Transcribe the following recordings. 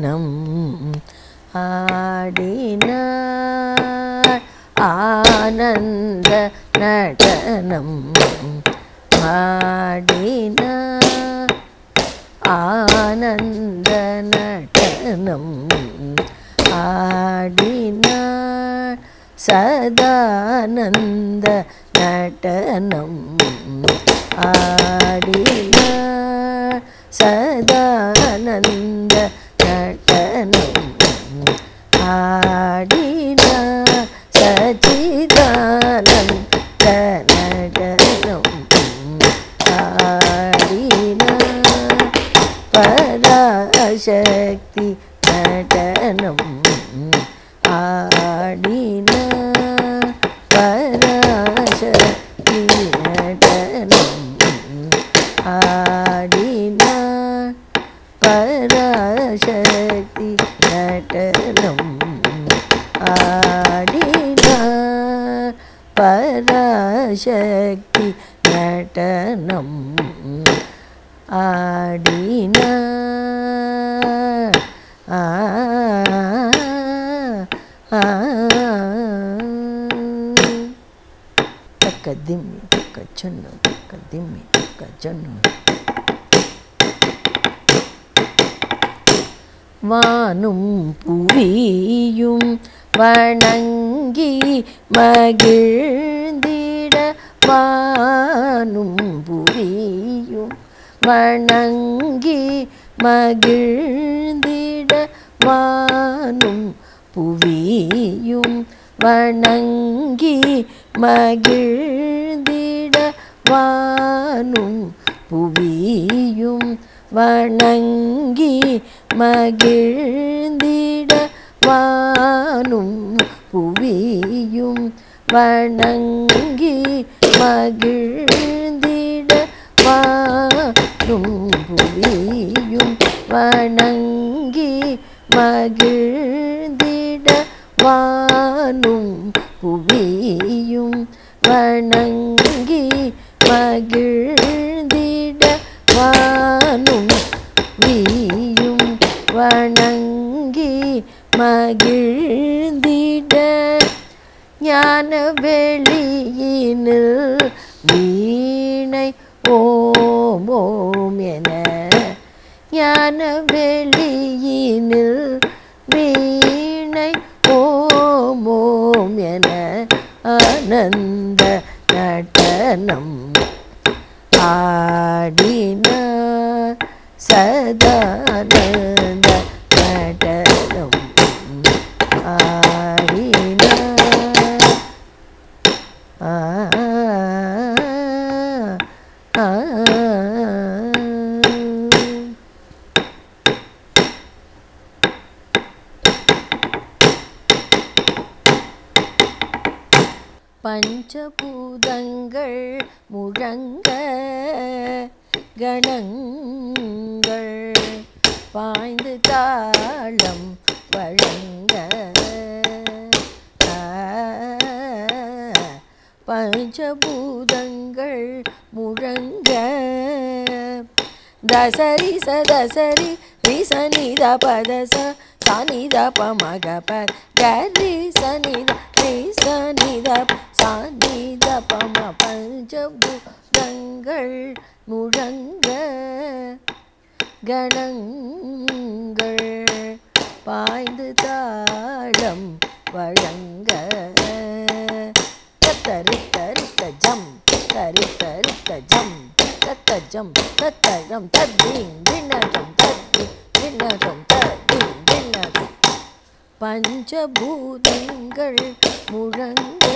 நடனம் ஆடினார். ஆனந்த நடனம் ஆடினார். ஆனந்த நடனம் ஆடினார். சதானந்த நடனம் ஆடினார். சதானந்த தக்க திம்மி தக்க சொன்னு வானும் புவியும் வணங்கி மகிழ்ந்திட. வானும் புவியும் வணங்கி மகிழ்ந்திட. வானும் புவியும் வணங்கி மகிழ்ந்திட வானும் புவியும் வணங்கி மகிழ்ந்திட வானும் புவியும் வணங்கி மகிழ்ந்திட வானும் புவியும் வணங்கி மகிழ்ந்தி வானும் புவியும் வணங்கி மகிழ்ந்திட வானும் வீயும் வணங்கி மகிழ்ந்திட ஞான வெளியினில் வீணை ஓம் ஓம் என ஞான வெளியினில் நடனம் ஆடினார் பஞ்சபூதங்கள் முழங்க கணங்கள் பாய்ந்து தாளம் வழங்க. பஞ்சபூதங்கள் முழங்க. தசரி சதசரி ரிசனித பதச சனித பமக ப கரி சனித ரிசனித சானித பம பஞ்சபூதங்கள் முழங்க கணங்கள் பாய்ந்து தாளம் வழங்க. தத்தரித்த தருத்த ஜம் தரு தருத்த ஜம் தத்த ஜம் தத்தகம் தத்தீங் திண்ணகம் தத்தி திண்ணகம் தத்தீம் திண்ணகம் பஞ்சபூதங்கள் முழங்க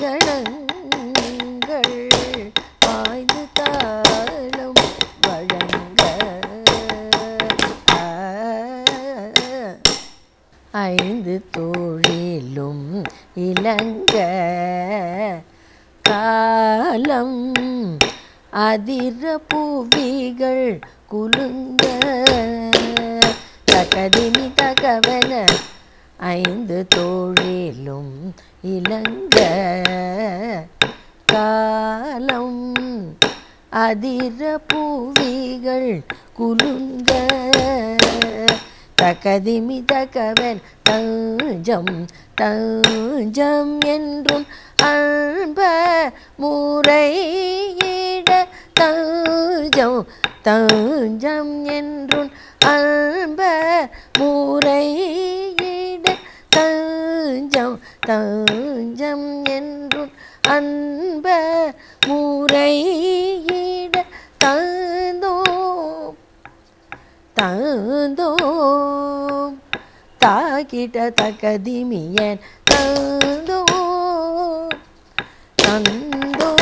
கணங்கள் பாய்ந்து தாளம் வழங்க. ஐந்து தோழிலும் இளங்க காலம் அதிர புவிகள் குலுங்க. தகதினி தகவன ஐந்து தோழிலும் இளங்க காலம் அதிர பூவிகள் குலுங்க. தகதிமி தகவன் தஞ்சம் தஞ்சம் என்றும் அன்ப முறையிட தஞ்சம் தஞ்சம் என்றும் அன்ப முறை தஞ்சம் என்றும் அன்ப முறையிட தந்தோம். தந்தோம். தாக்கிட்ட தக்கதிமியன் தந்தோம். தந்தோம்.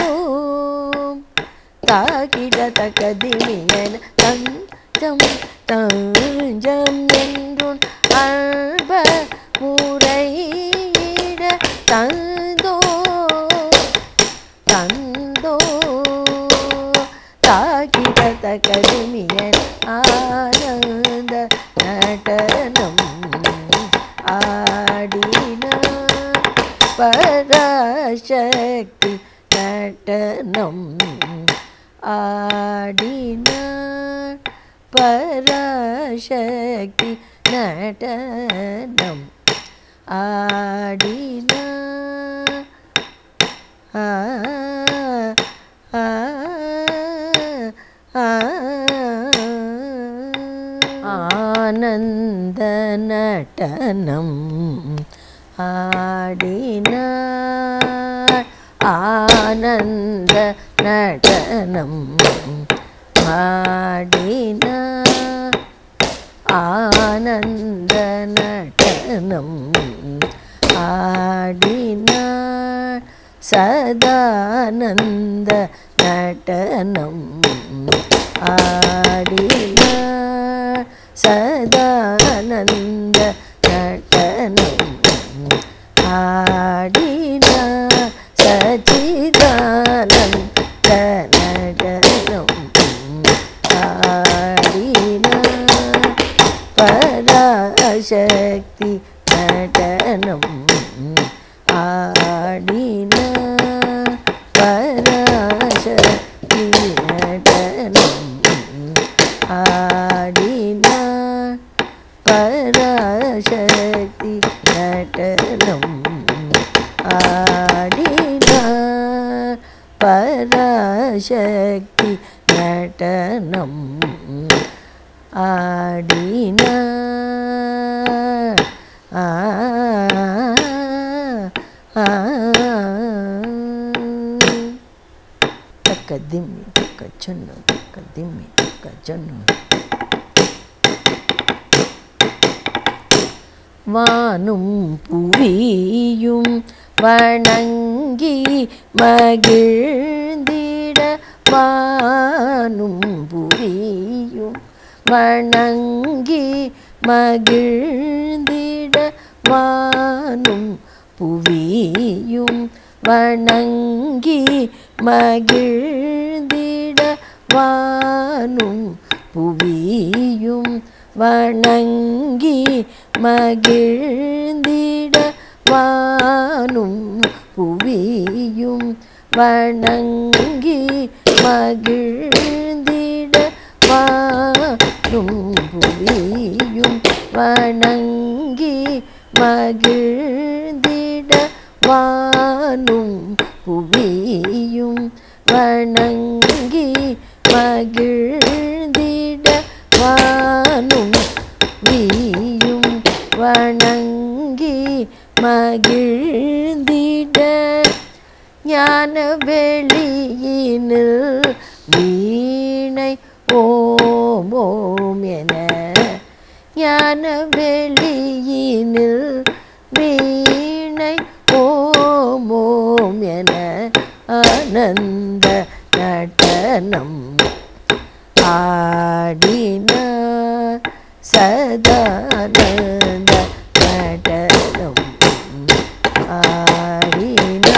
தாக்கிட்ட தக்கதிமியன் தஞ்சம் தஞ்சம் என்றும் തന്തോ തന്തോ താകിത തകരുമിയൻ ആനന്ദ നടനം ആടിന പരാശക്തി നടനം ആടിന പരാശക്തി നടനം ஆடின ஆனந்த நடனம் ஆடினார் ஆனந்த நடனம் ஆடினார் ஆனந்த நடனம் പാടിനാൾ സദാനന്ദ നടനം ആടിനാൾ സദാനന്ദ தக்க சொன்னு தக்க திம்மி தக்க சொன்னு வானும் புவியும் வணங்கி மகிழ்ந்திட வானும் புவியும் வணங்கி மகிழ்ந்திட வானும் புவியும் வணங்கி மகிழ் வானும் புவியும் வணங்கி மகிழ்ந்திட வானும் புவியும் வணங்கி மகிழ்ந்திட வானும் புவியும் வணங்கி மகிழ்ந்திட வானும் புவியும் வணங்கி மகிழ்ந்திட வானும் வீயும் வணங்கி மகிழ்ந்திட. ஞான வெளியினில் வீணை ஓம் ஓம் என. ஞான வெளியினில் வீணை ஓம் ஓம் என. ஆனந்த நடனம் ஆடின சதானந்த நடனம் ஆடின.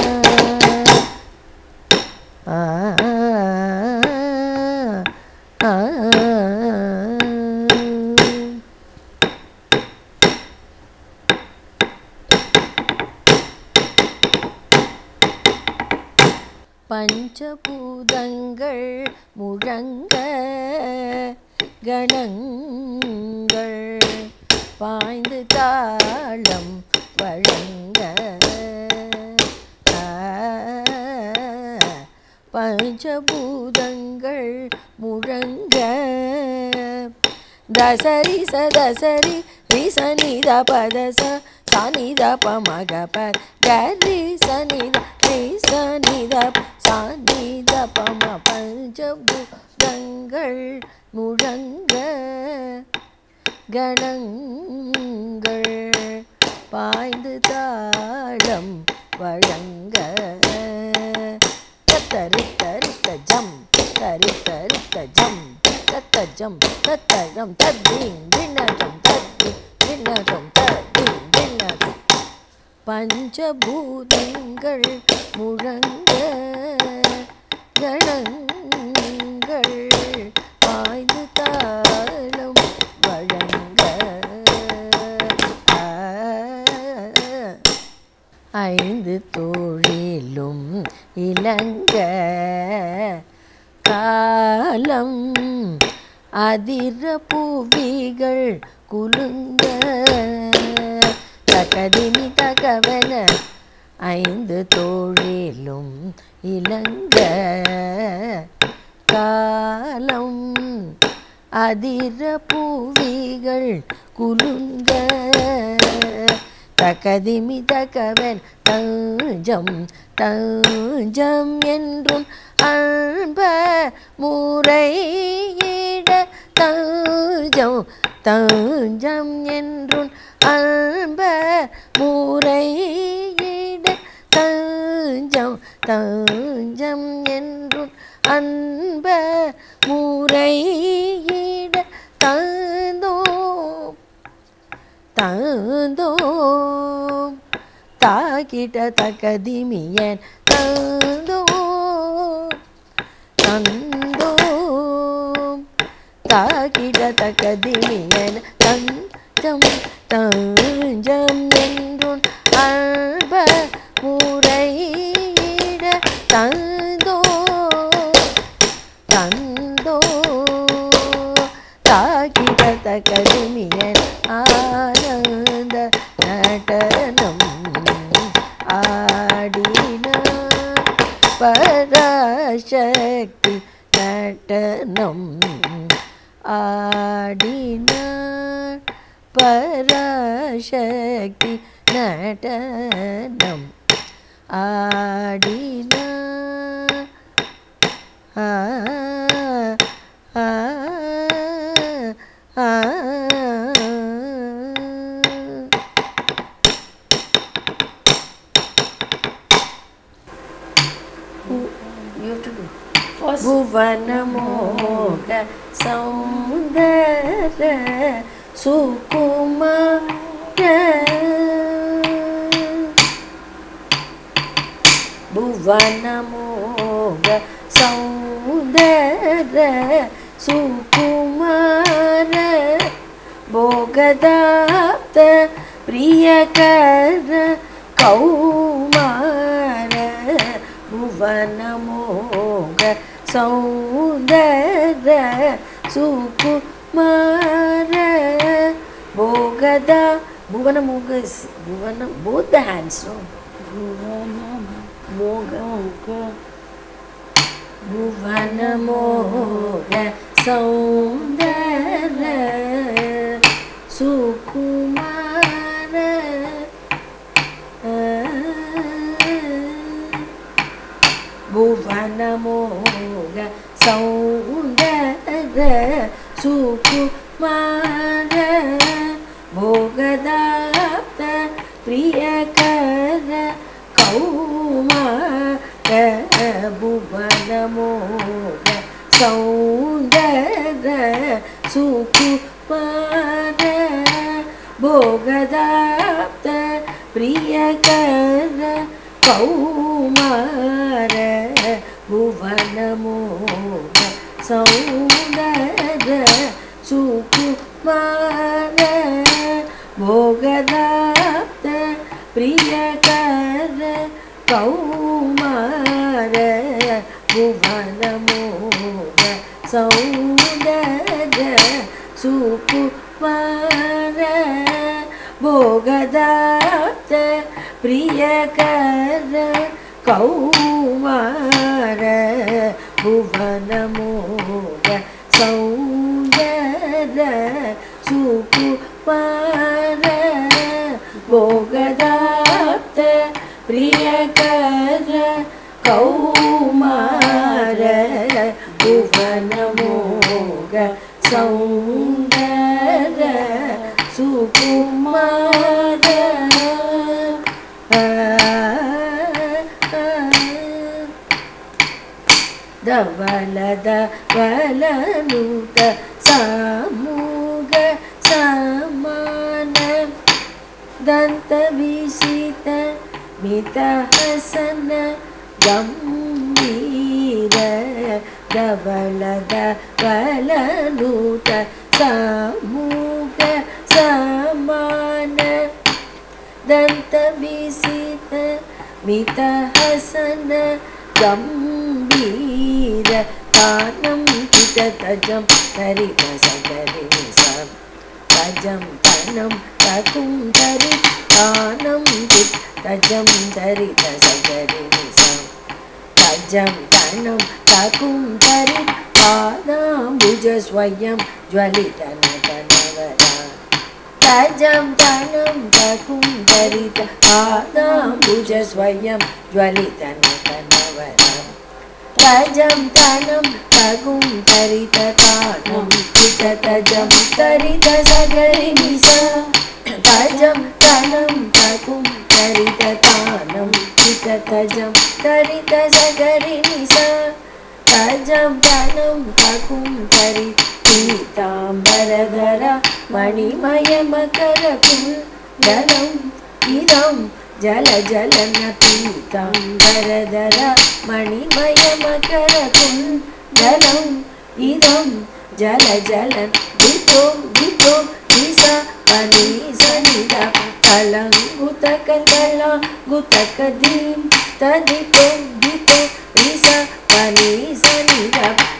பஞ்சபூதங்கள் முழங்க கணங்கள் பாய்ந்து தாளம் வழங்க. பஞ்சபூதங்கள் முழங்க. தசரி ச சதசரி ரிசனித பதச சனித பமக ப கரி சனித ரிசனித சனித பம பஞ்சபூதங்கள் முழங்க கணங்கள் பாய்ந்து தாளம் வழங்க. தத்தரித்த ரித்த ஜம் தரித்த ஜம் தத்த ஜம் தத்தகம் தத்தீம் தின்னகம் தத்தி பஞ்சபூதங்கள் முழங்க கணங்கள் ஆய்ந்து தாளம் வழங்க. ஐந்து தோழிலும் இளங்க காலம் அதிர புவிகள் குலுங்க தகதினி தகவன ஐந்து தோழிலும் இளங்க காலம் அதிர பூவிகள் குலுங்க. தகதிமி தகவன் தஞ்சம் தஞ்சம் என்றும் அன்ப முறையிட தஞ்சம் தஞ்சம் என்றும் அன்ப முறையிட தஞ்சம் தஞ்சம் என்றும் அன்ப முறையிட தந்தோம் தந்தோம். தாக்கிட்ட தக்கதிமியன் தந்தோம் தந்தோம். தாக்கிட்ட தக்கதிமியன் தஞ்சம் தஞ்சம் என்றும் அல்ப முறையிட தந்தோ தந்தோ தாக்கிட கடுமியன் ஆனந்த நடனம் ஆடின பராசக்தி நடனம் ஆடின പരാശക്തി നടനം ആടിന. ആ ഭുവനമോഹ സൗന്ദര सुकुमार। भुवनमोग सौन्दर सुकुमार। सुखुन प्रियकर कौमार। भुवनमोग सौन्दर सुकुमार। ಭೋಗದ ಭುವನ ಮೋಗ ಭುವನ ಬೋತ್ ದ ಹ್ಯಾಂಡ್ಸ್ ಮೋಗ ಭುವನ ಮೋಗ ಸೌಂದರ ಸುಕುಮಾರ ಭುವನಮೋಗ ಸೌಂದರ ಸುಕುಮಾರ प्रियदात प्रियकर कौमार भुवनमोह सौन्दर सुकुपार भोगदाप्त प्रियकर कौमार भुवनमोह सौन्दर सुकुपार कर कौमार भुवन मोर सौन्दर भोगदात प्रिय कर कौमार भुवन मोग सौन्दर सुकु नुत समूग समान दन्तमिषित मितहसन गम्भीर दं मीर डबलद समान दन्तमिषित मितहसन गम्भीर कानं मीर शतजं तरितसदरिनिसं तजं तनं तकुन्दरि तानं तजं तरितसदरिनिसं तजं तनं तकुन्दरि पादाम्बुजस्वयं ज्वलितनटनवरा तजं तनं तकुन्दरित पादाम्बुजस्वयं ज्वलितनटन तजं तनं तगुं तरिततानं कृततजं तरितसगरिणि स तजं तनं तगुं तरिततानं करित तरितसगरिणि स तजं तनं तगुं तरि पीताम्बरधर परधर मणिमयमकरपुरं జల జలనపీత వరదర మణిమయమకర కుందలం ఇదం జల జలన్ దితో దితో నిస పని సనిద కలం గుతక కళ గుతక ధీం తదితో దితో నిస పని సనిద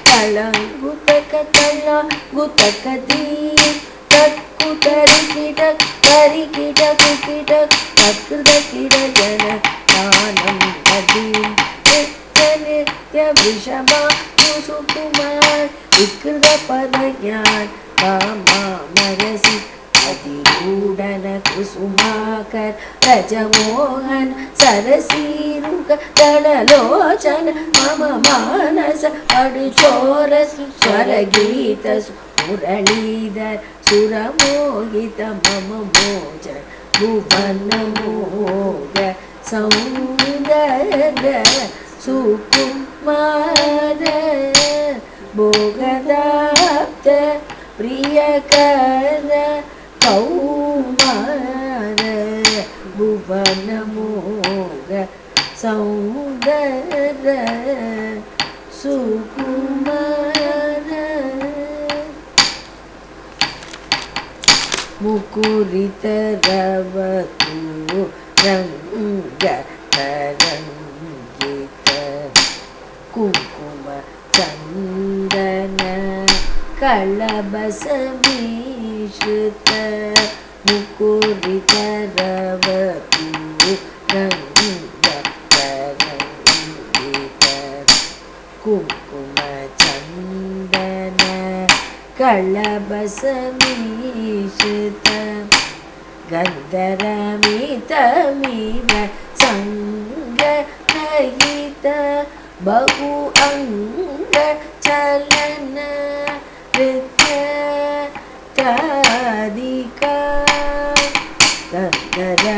కలం గుతక కళ గుతక तणलोचन मम मानस अडुचोरस स्वरगीतसु मुरलीधर सुरमोहित मम मोचन भुवनमोग सौन्दर सुकुमार भोगदाप्त प्रियकर कौमार भुवनमोह சௌந்தர சுகுமார முகுரிதரவது ரங்க தரங்கித குங்கும சந்தன கலபசமீஷித முகுரிதரவது कळब गन्धरमितमिव गन्धरमि बहु अङ्गचलन अङ्ग चलन्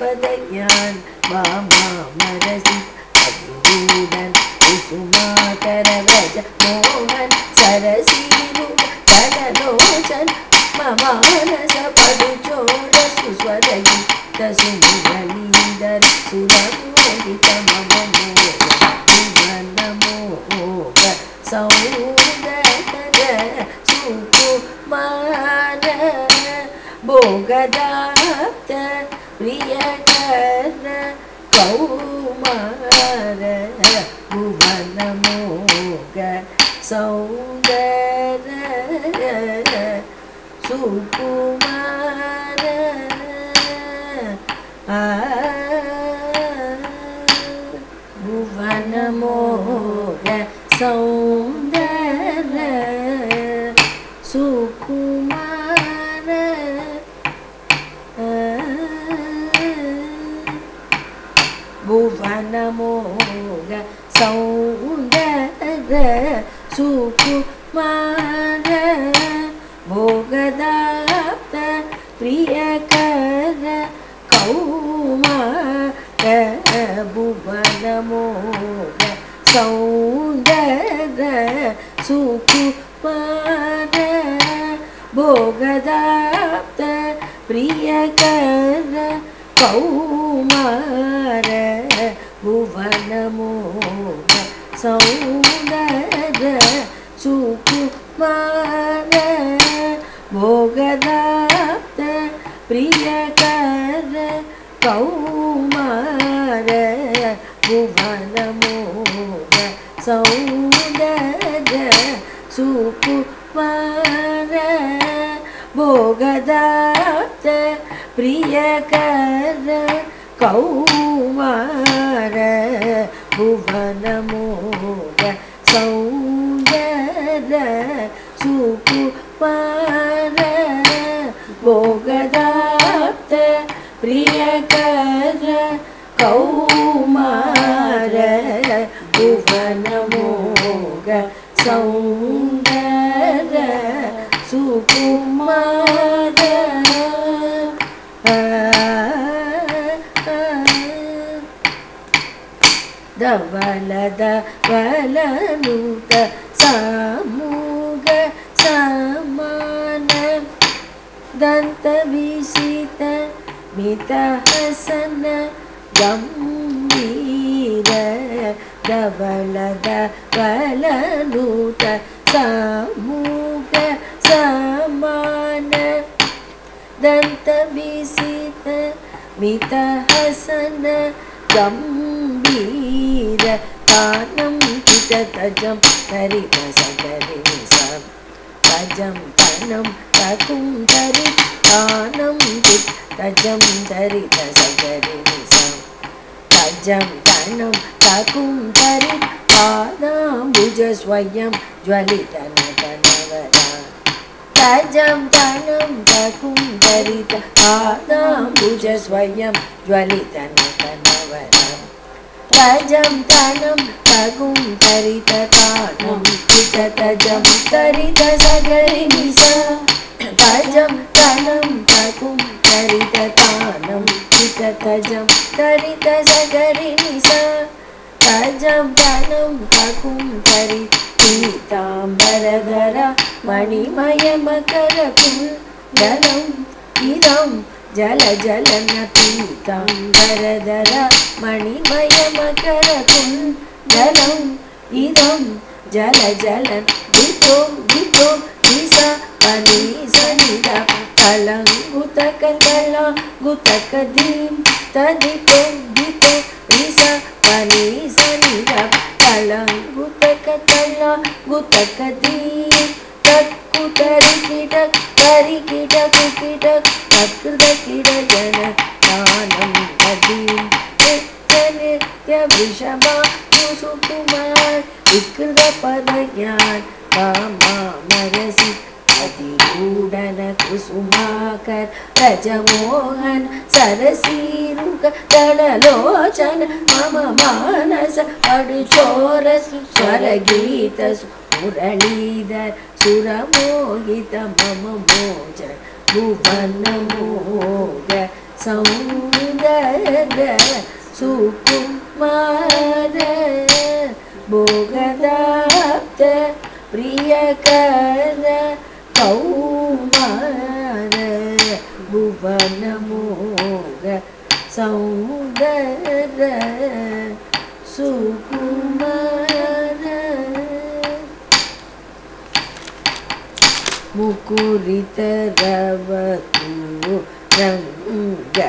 Padanya mama yan mama marazi adudan usuma karaja mohan sarasi ru kala lochan mama nasa padu chora suswadayi tasumi gali dar sudaku adita mama mohan dhuvan namo oka saundatara suku mana bogada கௌமார புவனமோக Soundara Sukumara புவனமோக சௌ मो भो गौ the सुखु भोग दाप्त प्रिय कर कौ मुबन मोग सौन्द सुखु भोग दाप्त भुवन मोह सौंदर सुकुमार भोगदात प्रिय कर कौमार भुवनमोह सौंदर सुकुमार भोगदात प्रिय कर कौमार भुवन मोगुपन भोगदा प्रियकर कौ दलनुत समूग समान दन्तमिषित मितहसन गम्भीर गीर डबलद पलनुत समान दन्तमिषित मितहसन गम्भीर पानं जं धरित तजं सजं धनं तरि पानं कानं पितं तजं धरित सजदिनि सजं तनं तथुं धरित पदां भुज तजं तनं कथुं तरित हादां भुजस्वयं कजं पानं फुं तरिततानं कृततजं तरित सगरिणि सा कजं तानं तकुं करितपानं कृततजं तरित सगरिणी सा कजं पानं तघुं फरि सीतां बरगर मणिमयमकरपुरं इदं జల జలన పీతాంబరధర మణిమయమకర కుండలం ఇదం జల జలన్ దితో దితో దిశ పని సనిద కలం గుతక కల గుతక ధీం తదితో దితో రిస పని సనిద కలం గుతక కల గుతక ధీం टकरीकिटकीटकिरजनृत्य ऋषभुमार विकृदपद कुसुमाकर रजमोहन सरसीरुक तडलोचन मम मानस अडुचोरसु स्वरगीतसु മുരളീധര സുരമോഹിത മമ മോച ഭുവനമോഹ സൗന്ദര സുകുമാര ഭോഗദാപ്ത പ്രിയകര കൗമാര ഭുവന ഭുവനമോഹ സൗന്ദര സുക ಮುಕುರಿತರವತು ರಂಗ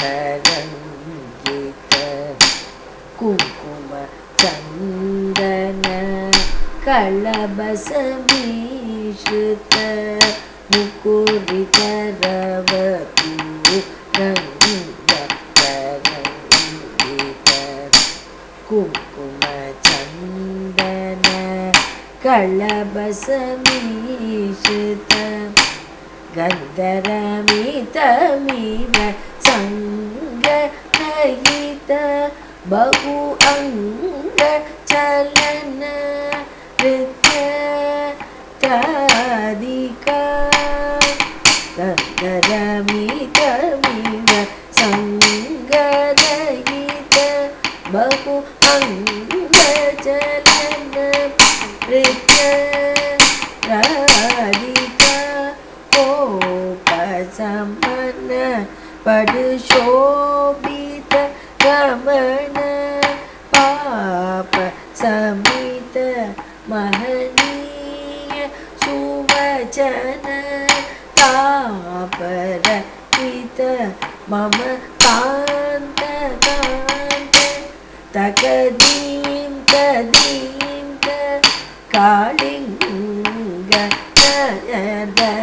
ತರಂಗಿತ ಕುಂಕುಮ ಚಂದನ ಕಳಬಸ ಮೀಶ್ರಿತ ಮುಕುರಿತರವತು ರಂಗ कळब गन्धरमितमिव गीन बहु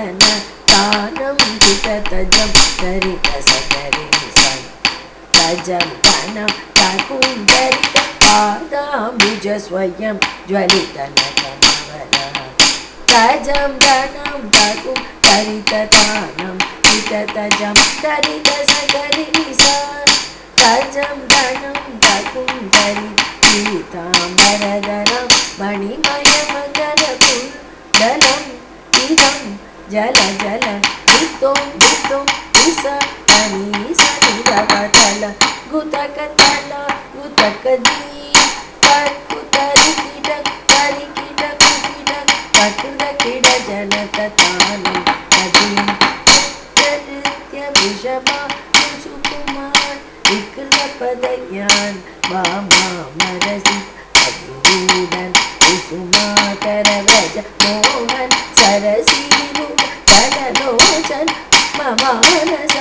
धन दानं गीतजं गरितस गरि सजं दानं गुं धरितपादा भुज स्वयं ज्वलितवजं धनं गातुं करितदानं कीतजं करितस स तजं धनं गुं धरि मणिमयम् జల జల గుతో గుతో విస అని సరిగల గుతక తల గుతక దీ కక్కుతరి కిటక్ కరి కిటక్ కిటక్ కక్కుద కిడ జనత తాను కదీం చరిత్య విషమ సుకుమార్ వికృత పద జ్ఞాన్ మామా మరసి అభివీడన్ కుసుమాకర వ్రజ మోహన్ సరసీ 想抱